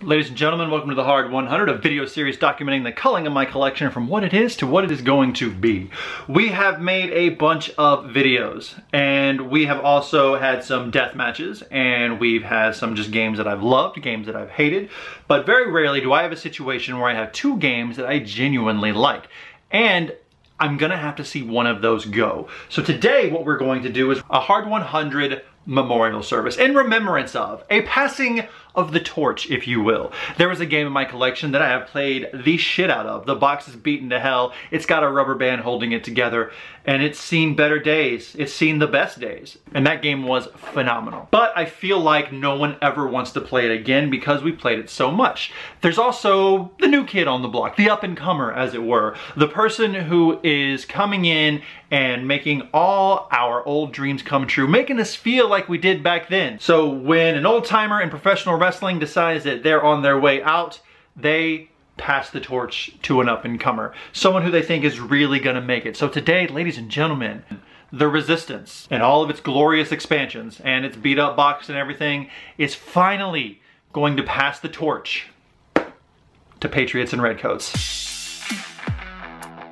Ladies and gentlemen, welcome to the Hard 100, a video series documenting the culling of my collection from what it is to what it is going to be. We have made a bunch of videos, and we have also had some death matches, and we've had some just games that I've loved, games that I've hated, but very rarely do I have a situation where I have two games that I genuinely like. And I'm gonna have to see one of those go. So today what we're going to do is a Hard 100 memorial service in remembrance of a passing of the torch, if you will. There was a game in my collection that I have played the shit out of. The box is beaten to hell. It's got a rubber band holding it together and it's seen better days. It's seen the best days. And that game was phenomenal. But I feel like no one ever wants to play it again because we played it so much. There's also the new kid on the block, the up and comer as it were. The person who is coming in and making all our old dreams come true, making us feel like we did back then. So when an old timer in professional wrestling decides that they're on their way out, they pass the torch to an up-and-comer, someone who they think is really gonna make it. So today, ladies and gentlemen, the Resistance and all of its glorious expansions and its beat up box and everything is finally going to pass the torch to Patriots and Redcoats.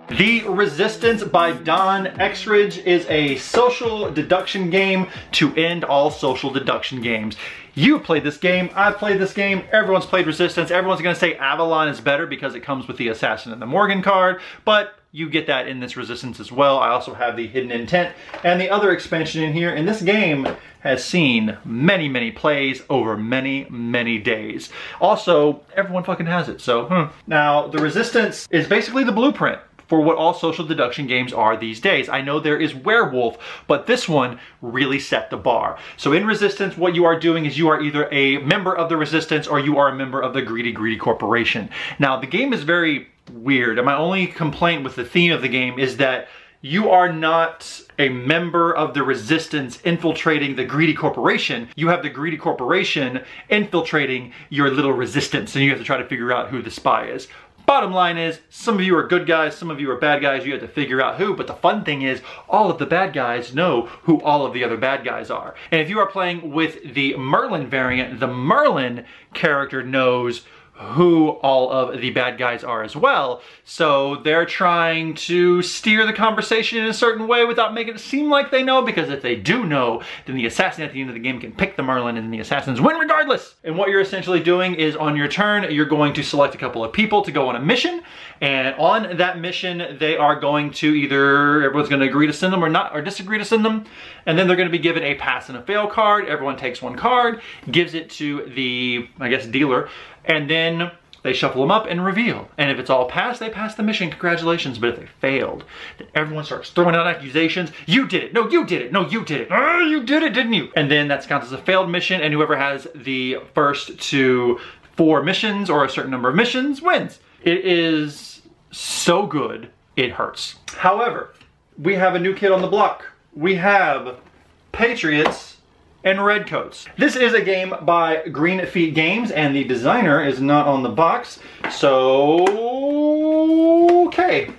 The Resistance by Don Eskridge is a social deduction game to end all social deduction games. You played this game, I've played this game, everyone's played Resistance, everyone's gonna say Avalon is better because it comes with the Assassin and the Morgan card, but you get that in this Resistance as well. I also have the Hidden Intent and the other expansion in here, and this game has seen many, many plays over many, many days. Also, everyone fucking has it, so, hmm. Now, the Resistance is basically the blueprint for what all social deduction games are these days. I know there is Werewolf, but this one really set the bar. So in Resistance, what you are doing is you are either a member of the Resistance or you are a member of the Greedy Greedy Corporation. Now, the game is very weird, and my only complaint with the theme of the game is that you are not a member of the resistance infiltrating the greedy corporation. You have the greedy corporation infiltrating your little resistance and you have to try to figure out who the spy is. Bottom line is, some of you are good guys, some of you are bad guys, you have to figure out who, but the fun thing is, all of the bad guys know who all of the other bad guys are. And if you are playing with the Merlin variant, the Merlin character knows who all of the bad guys are as well. So they're trying to steer the conversation in a certain way without making it seem like they know, because if they do know, then the assassin at the end of the game can pick the Merlin and the assassins win regardless. And what you're essentially doing is on your turn, you're going to select a couple of people to go on a mission, and on that mission, they are going to either, everyone's gonna agree to send them or not, or disagree to send them, and then they're gonna be given a pass and a fail card. Everyone takes one card, gives it to the, I guess, dealer, and then they shuffle them up and reveal. And if it's all passed, they pass the mission, congratulations. But if they failed, then everyone starts throwing out accusations. You did it, no, you did it, no, you did it. Oh, you did it, didn't you? And then that's counts as a failed mission, and whoever has the first to four missions or a certain number of missions wins. It is so good, it hurts. However, we have a new kid on the block. We have Patriots and Redcoats. This is a game by Green Feet Games and the designer is not on the box, so okay.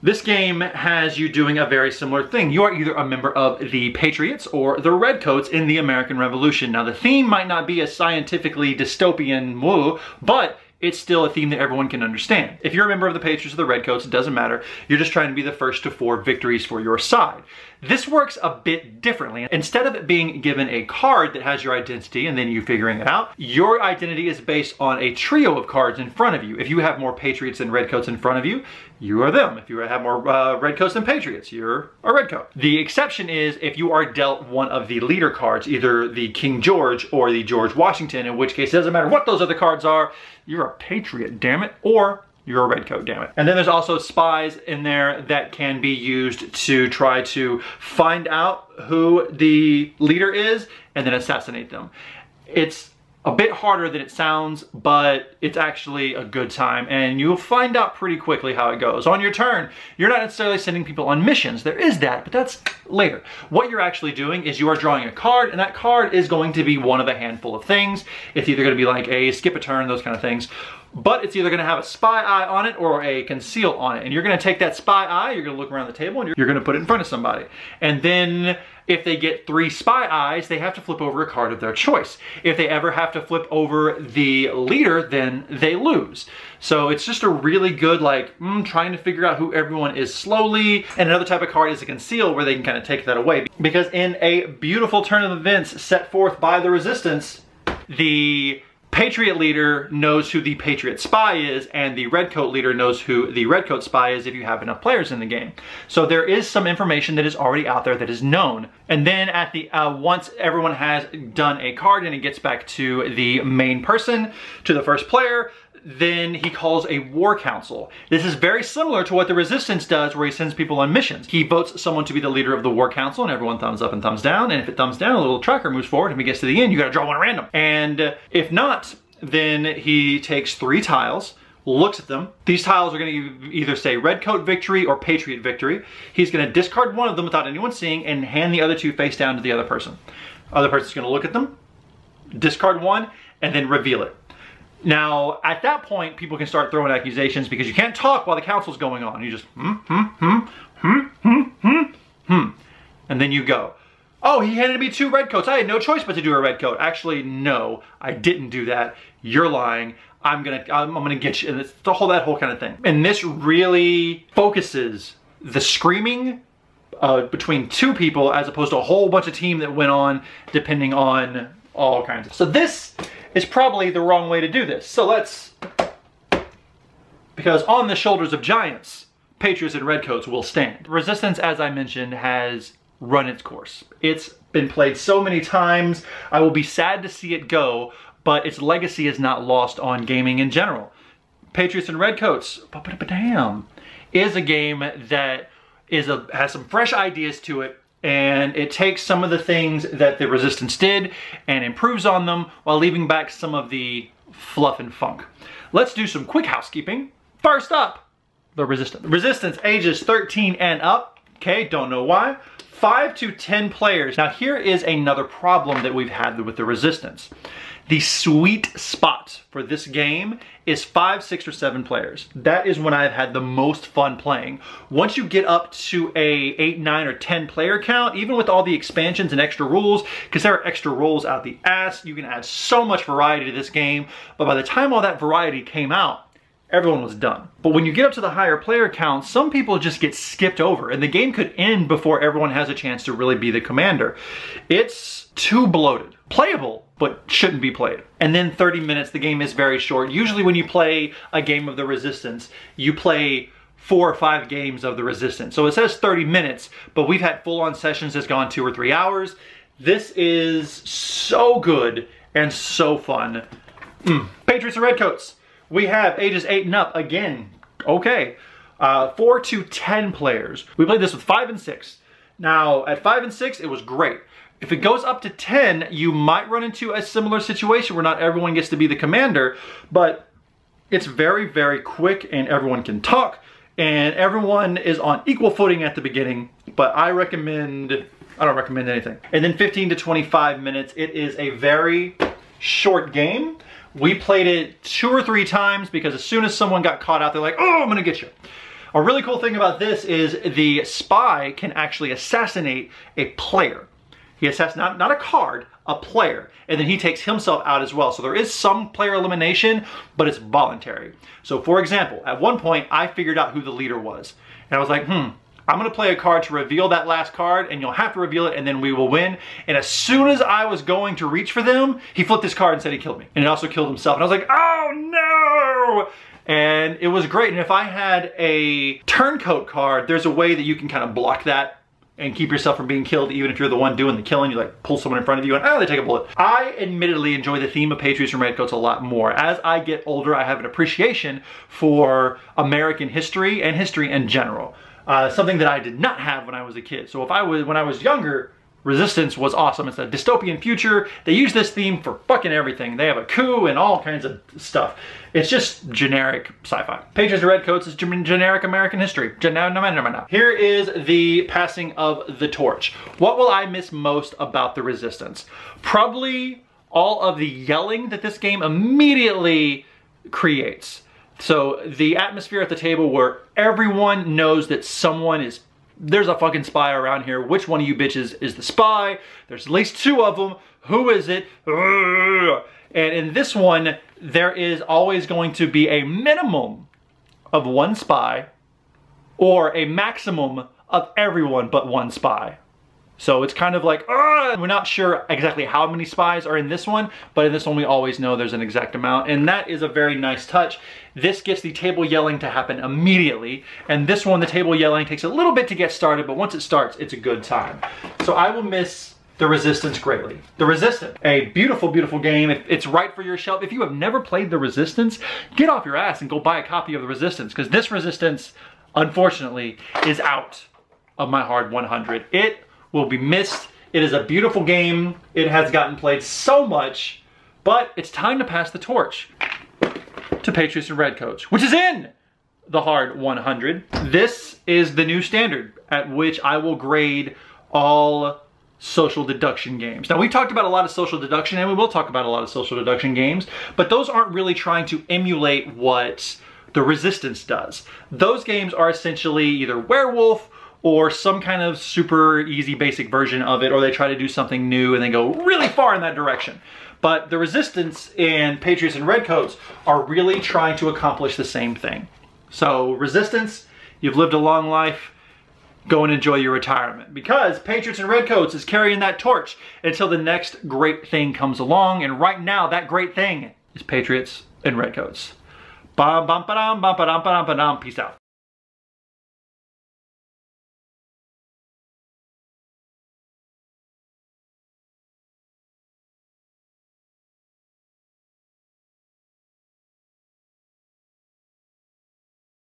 This game has you doing a very similar thing. You are either a member of the Patriots or the Redcoats in the American Revolution. Now the theme might not be a scientifically dystopian woo, but it's still a theme that everyone can understand. If you're a member of the Patriots or the Redcoats, it doesn't matter. You're just trying to be the first to four victories for your side. This works a bit differently. Instead of being given a card that has your identity and then you figuring it out, your identity is based on a trio of cards in front of you. If you have more Patriots than Redcoats in front of you, you are them. If you have more uh, Redcoats than Patriots, you're a Redcoat. The exception is if you are dealt one of the leader cards, either the King George or the George Washington, in which case it doesn't matter what those other cards are, you're a Patriot, damn it, or you're a redcoat, damn it. And then there's also spies in there that can be used to try to find out who the leader is and then assassinate them. It's a bit harder than it sounds, but it's actually a good time and you'll find out pretty quickly how it goes. On your turn, you're not necessarily sending people on missions. There is that, but that's later. What you're actually doing is you are drawing a card and that card is going to be one of a handful of things. It's either gonna be like a skip a turn, those kind of things, but it's either gonna have a spy eye on it or a conceal on it. And you're gonna take that spy eye, you're gonna look around the table and you're, gonna put it in front of somebody. And then If they get three spy eyes, they have to flip over a card of their choice. If they ever have to flip over the leader, then they lose. So it's just a really good, like, mm, trying to figure out who everyone is slowly. And another type of card is a conceal where they can kind of take that away. Because in a beautiful turn of events set forth by the Resistance, the Patriot leader knows who the Patriot spy is, and the Redcoat leader knows who the Redcoat spy is if you have enough players in the game. So there is some information that is already out there that is known. And then at the uh, once everyone has done a card and it gets back to the main person, to the first player, then he calls a war council. This is very similar to what the resistance does where he sends people on missions. He votes someone to be the leader of the war council and everyone thumbs up and thumbs down. And if it thumbs down, a little tracker moves forward and if he gets to the end, you gotta draw one random. And uh, if not, then he takes three tiles, looks at them. These tiles are gonna either say Redcoat victory or Patriot victory. He's gonna discard one of them without anyone seeing and hand the other two face down to the other person. Other person's gonna look at them, discard one, and then reveal it. Now, at that point, people can start throwing accusations because you can't talk while the council's going on. You just, hmm, hmm, hmm, hmm, hmm, hmm, hmm. And then you go. Oh, he handed me two red coats. I had no choice but to do a red coat. Actually, no, I didn't do that. You're lying. I'm gonna, I'm, I'm gonna get you. And it's the whole, that whole kind of thing. And this really focuses the screaming uh, between two people as opposed to a whole bunch of team that went on depending on all kinds of. So this is probably the wrong way to do this. So let's, because on the shoulders of giants, Patriots and Redcoats will stand. Resistance, as I mentioned, has run its course. It's been played so many times. I will be sad to see it go, but its legacy is not lost on gaming in general. Patriots and Redcoats, damn, is a game that is a has some fresh ideas to it and it takes some of the things that the Resistance did and improves on them while leaving back some of the fluff and funk. Let's do some quick housekeeping. First up, the Resistance. Resistance ages 13 and up. Okay, don't know why. 5 to 10 players. Now here is another problem that we've had with the Resistance. The sweet spot for this game is five, six, or seven players. That is when I've had the most fun playing. Once you get up to a eight, nine, or 10 player count, even with all the expansions and extra rules, because there are extra rules out the ass, you can add so much variety to this game. But by the time all that variety came out, everyone was done. But when you get up to the higher player count, some people just get skipped over and the game could end before everyone has a chance to really be the commander. It's too bloated. Playable, but shouldn't be played. And then 30 minutes, the game is very short. Usually when you play a game of the Resistance, you play four or five games of the Resistance. So it says 30 minutes, but we've had full-on sessions that's gone two or three hours. This is so good and so fun. Mm. Patriots and Redcoats. We have ages eight and up again. Okay. Uh, four to 10 players. We played this with five and six. Now, at five and six, it was great. If it goes up to 10, you might run into a similar situation where not everyone gets to be the commander, but it's very, very quick and everyone can talk and everyone is on equal footing at the beginning, but I recommend, I don't recommend anything. And then 15 to 25 minutes, it is a very short game. We played it two or three times because as soon as someone got caught out, they're like, oh, I'm gonna get you. A really cool thing about this is the spy can actually assassinate a player. He assassinates not, not a card, a player. And then he takes himself out as well. So there is some player elimination, but it's voluntary. So for example, at one point I figured out who the leader was. And I was like, hmm, I'm gonna play a card to reveal that last card and you'll have to reveal it and then we will win. And as soon as I was going to reach for them, he flipped his card and said he killed me. And he also killed himself. And I was like, oh no! And it was great. And if I had a turncoat card, there's a way that you can kind of block that and keep yourself from being killed even if you're the one doing the killing. You like pull someone in front of you and oh, they take a bullet. I admittedly enjoy the theme of Patriots and Redcoats a lot more. As I get older, I have an appreciation for American history and history in general. Uh, something that I did not have when I was a kid. So if I was, when I was younger, Resistance was awesome. It's a dystopian future. They use this theme for fucking everything. They have a coup and all kinds of stuff. It's just generic sci-fi. Patriots and Redcoats is generic American history. Here is the passing of the torch. What will I miss most about the Resistance? Probably all of the yelling that this game immediately creates. So the atmosphere at the table where everyone knows that someone is there's a fucking spy around here. Which one of you bitches is the spy? There's at least two of them. Who is it? And in this one, there is always going to be a minimum of one spy or a maximum of everyone but one spy. So it's kind of like, we're not sure exactly how many spies are in this one, but in this one we always know there's an exact amount, and that is a very nice touch. This gets the table yelling to happen immediately, and this one, the table yelling takes a little bit to get started, but once it starts, it's a good time. So I will miss the Resistance greatly. The Resistance, a beautiful, beautiful game. It's right for your shelf. If you have never played The Resistance, get off your ass and go buy a copy of The Resistance, because this Resistance, unfortunately, is out of my hard 100. It will be missed. It is a beautiful game. It has gotten played so much, but it's time to pass the torch to Patriots and Redcoats, which is in the hard 100. This is the new standard at which I will grade all social deduction games. Now, we've talked about a lot of social deduction, and we will talk about a lot of social deduction games, but those aren't really trying to emulate what the Resistance does. Those games are essentially either Werewolf or some kind of super easy basic version of it, or they try to do something new and they go really far in that direction. But the Resistance and Patriots and Redcoats are really trying to accomplish the same thing. So Resistance, you've lived a long life, go and enjoy your retirement. Because Patriots and Redcoats is carrying that torch until the next great thing comes along, and right now that great thing is Patriots and Redcoats. Bum, bum, ba-dum, bum, ba-dum, ba-dum. Peace out.